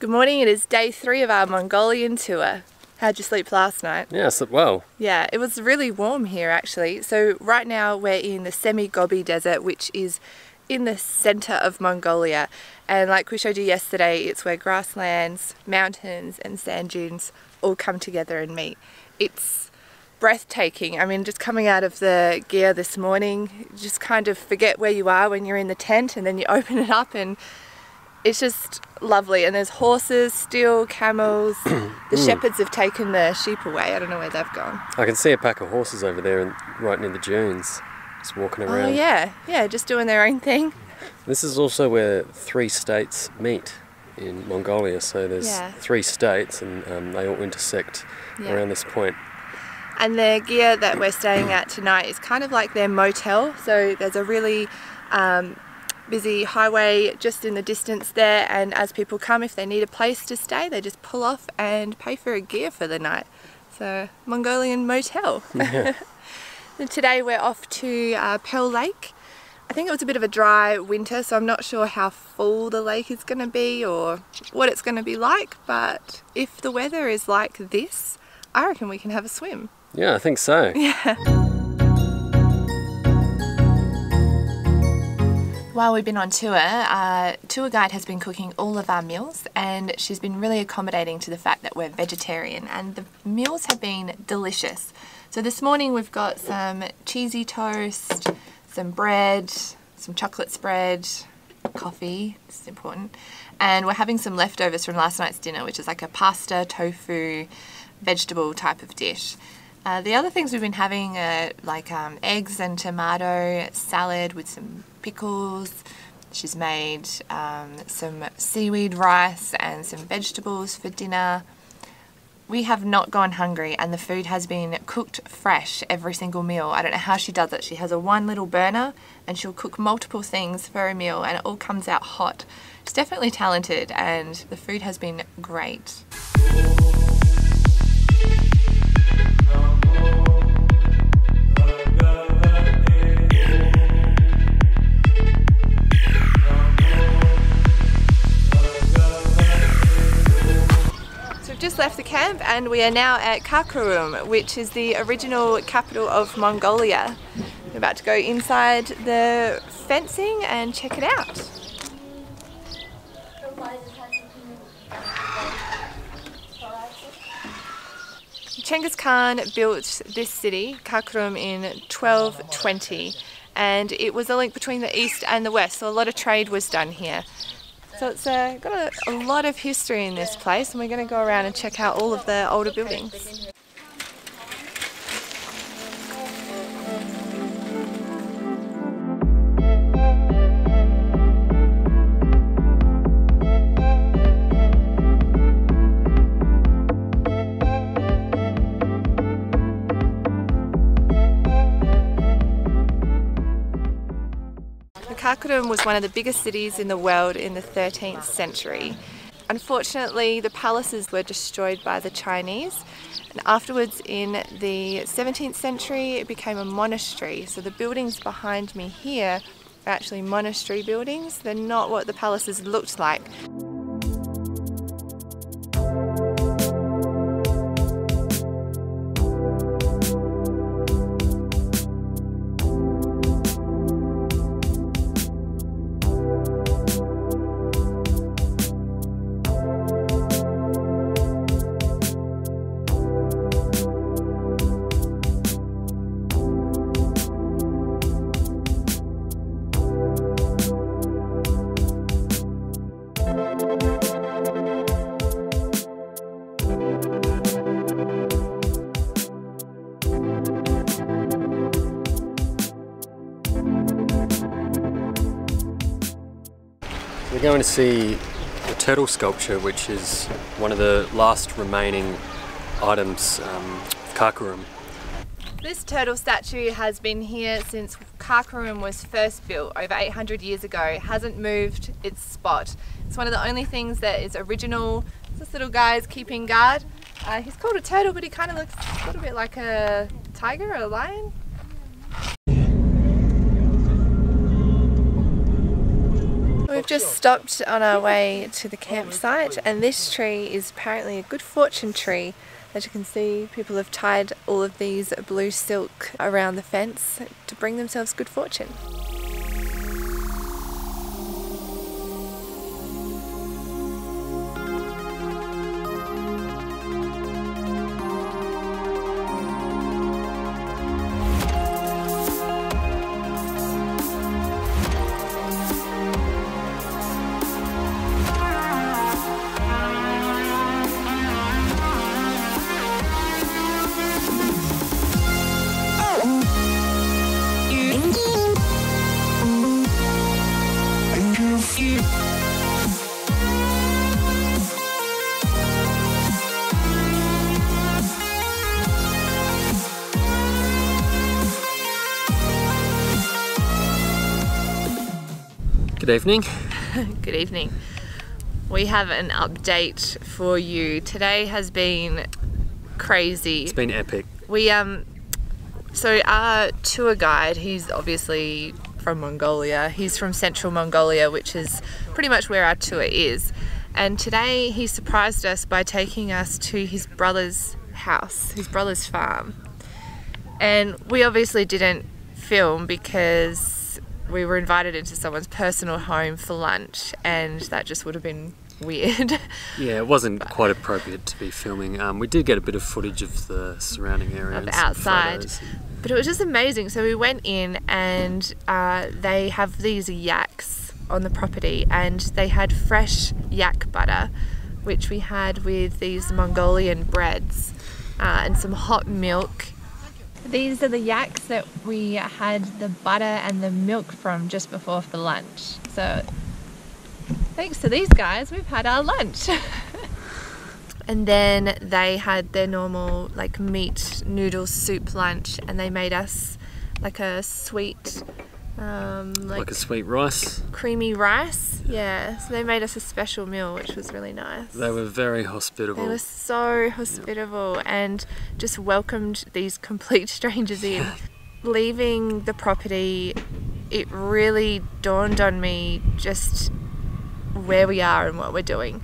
Good morning, it is day three of our Mongolian tour. How'd you sleep last night? Yeah, I slept well. Yeah, it was really warm here actually. So right now we're in the Semi-Gobi Desert, which is in the center of Mongolia. And like we showed you yesterday, it's where grasslands, mountains and sand dunes all come together and meet. It's breathtaking. I mean, just coming out of the ger this morning, just kind of forget where you are when you're in the tent and then you open it up and it's just lovely and there's horses still camels the shepherds have taken the sheep away i don't know where they've gone I can see a pack of horses over there and right near the dunes, just walking around. oh around. yeah yeah just doing their own thing This is also where three states meet in Mongolia. So there's Yeah. three states and um, they all intersect Yeah. around this point. and the ger that we're staying at tonight is kind of like their motel so there's a really um, busy highway just in the distance there and as people come if they need a place to stay they just pull off and pay for a ger for the night so Mongolian motel Yeah. And today we're off to uh, Pearl Lake. I think it was a bit of a dry winter, so I'm not sure how full the lake is going to be or what it's going to be like. But if the weather is like this, I reckon we can have a swim. yeah, I think so. While we've been on tour, our tour guide has been cooking all of our meals and she's been really accommodating to the fact that we're vegetarian and the meals have been delicious. So this morning we've got some cheesy toast, some bread, some chocolate spread, coffee, this is important, and we're having some leftovers from last night's dinner which is like a pasta, tofu, vegetable type of dish. Uh, the other things we've been having are like um, eggs and tomato salad with some pickles. She's made um, some seaweed rice and some vegetables for dinner. We have not gone hungry and the food has been cooked fresh every single meal. I don't know how she does it. She has a one little burner and she'll cook multiple things for a meal and it all comes out hot. She's definitely talented and the food has been great. Just left the camp and we are now at Karakorum, which is the original capital of Mongolia. We're about to go inside the fencing and check it out. Genghis Khan built this city, Karakorum, in 1220 and it was a link between the east and the west, so a lot of trade was done here. So it's uh, got a, a lot of history in this place, and we're going to go around and check out all of the older buildings. Karakorum was one of the biggest cities in the world in the 13th century. Unfortunately, the palaces were destroyed by the Chinese, and afterwards in the 17th century it became a monastery. So the buildings behind me here are actually monastery buildings. They're not what the palaces looked like. We're going to see the turtle sculpture, which is one of the last remaining items um, of Karakorum. This turtle statue has been here since Karakorum was first built over 800 years ago. It hasn't moved its spot. It's one of the only things that is original. This little guy is keeping guard. Uh, he's called a turtle, but he kind of looks a little bit like a tiger or a lion. We We've just stopped on our way to the campsite, and this tree is apparently a good fortune tree. As you can see, people have tied all of these blue silk around the fence to bring themselves good fortune. Good evening. Good evening. We have an update for you. Today has been crazy. It's been epic. We um so our tour guide, he's obviously from Mongolia. He's from central Mongolia, which is pretty much where our tour is. And today he surprised us by taking us to his brother's house, his brother's farm. And we obviously didn't film because we were invited into someone's personal home for lunch, and that just would have been weird. Yeah, it wasn't quite appropriate to be filming. Um, we did get a bit of footage of the surrounding area Of and outside. But it was just amazing. So we went in, and uh, they have these yaks on the property, and they had fresh yak butter, which we had with these Mongolian breads, uh, and some hot milk. These are the yaks that we had the butter and the milk from just before for lunch. So thanks to these guys, we've had our lunch. and then they had their normal like meat noodle soup lunch, and they made us like a sweet, um, like, Like a sweet rice. creamy rice. Yeah, so they made us a special meal, which was really nice. They were very hospitable. They were so hospitable and just welcomed these complete strangers in. Leaving the property, it really dawned on me just where we are and what we're doing.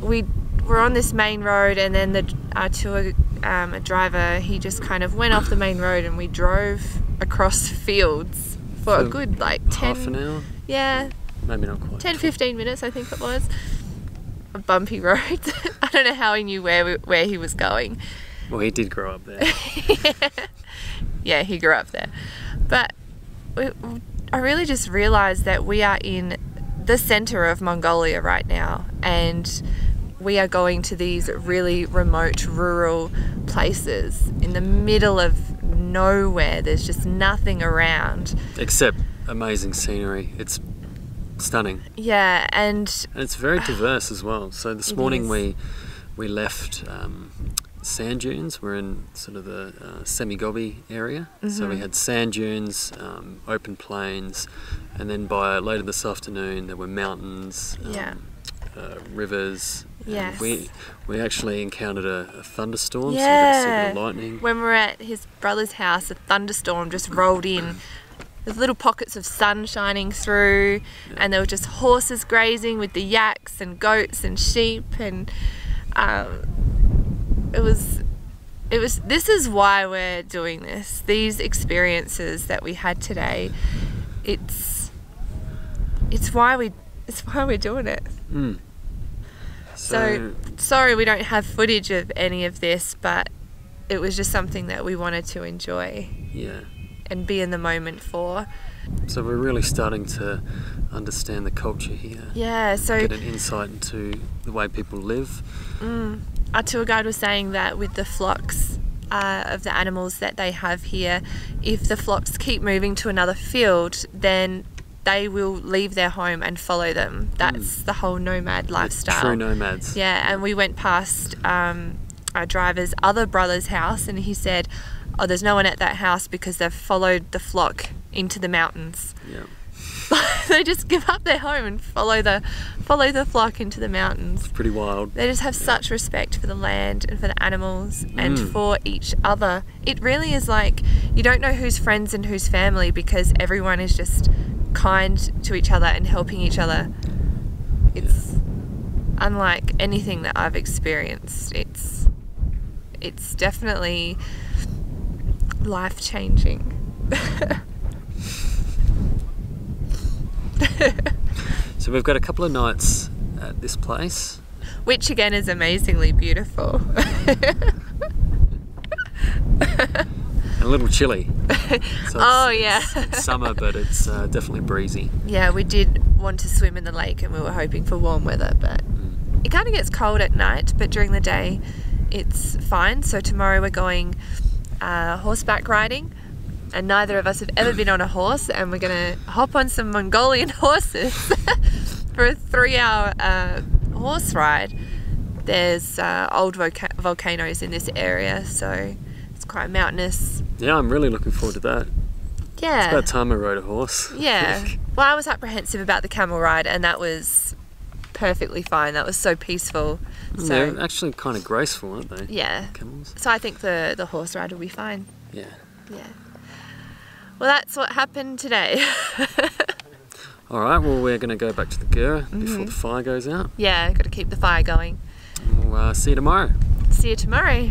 We were on this main road, and then the our tour um, driver he just kind of went off the main road, and we drove across fields for a good like 10 Half an hour, yeah. Maybe not quite. 10 15 minutes i think it was. A bumpy road. I don't know how he knew where we, where he was going. Well, he did grow up there. yeah he grew up there. But we, i really just realized that we are in the center of mongolia right now and we are going to these really remote rural places in the middle of nowhere there's just nothing around Except amazing scenery. It's stunning. yeah and And it's very diverse as well. So this morning is. we we left um, sand dunes. We're in sort of the uh, Semi-Gobi area. So Mm-hmm. we had sand dunes, um, open plains, and then by later this afternoon there were mountains, um, Yeah. uh, rivers. And Yes. We we actually encountered a, a thunderstorm. So we got to see a Yeah. lightning. when we were at his brother's house, a thunderstorm just rolled in. There's little pockets of sun shining through, and there were just horses grazing with the yaks and goats and sheep, and um, it was, it was. This is why we're doing this. These experiences that we had today, it's, it's why we, it's why we're doing it. Mm. So, sorry we don't have footage of any of this, but it was just something that we wanted to enjoy yeah. and be in the moment for. So we're really starting to understand the culture here. Yeah, so Get an insight into the way people live. mm, our tour guide was saying that with the flocks uh, of the animals that they have here, if the flocks keep moving to another field, then they will leave their home and follow them. That's the whole nomad lifestyle. True nomads. Yeah, and we went past um, our driver's other brother's house, and he said, "Oh, there's no one at that house because they've followed the flock into the mountains. Yeah. they just give up their home and follow the follow the flock into the mountains. It's pretty wild. They just have such respect for the land and for the animals and Mm. for each other. It really is like you don't know who's friends and who's family because everyone is just kind to each other and helping each other. It's unlike anything that I've experienced. It's it's definitely life changing. So we've got a couple of nights at this place. Which again is amazingly beautiful. A little chilly. So Oh, it's- yeah. It's, it's summer, but it's uh, definitely breezy. yeah, we did want to swim in the lake and we were hoping for warm weather, but it kind of gets cold at night, but during the day it's fine. So tomorrow we're going uh, horseback riding, and neither of us have ever been on a horse, and we're gonna hop on some Mongolian horses for a three-hour uh, horse ride. There's uh, old volca- volcanoes in this area, so quite mountainous. Yeah, I'm really looking forward to that. Yeah. It's About time I rode a horse. Yeah. Well, I was apprehensive about the camel ride, and that was perfectly fine. That was so peaceful. So They're actually kind of graceful, aren't they? yeah. Camels. So I think the the horse ride will be fine. Yeah. Yeah. Well, that's what happened today. All right. Well, we're going to go back to the Ger Mm-hmm. before the fire goes out. yeah, got to keep the fire going. And we'll uh, see you tomorrow. See you tomorrow.